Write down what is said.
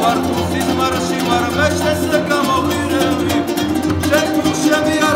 Mar, Sizmar, Simar, şey Beşte Sıkama, Buyurun, Çek Kuşa, Biyar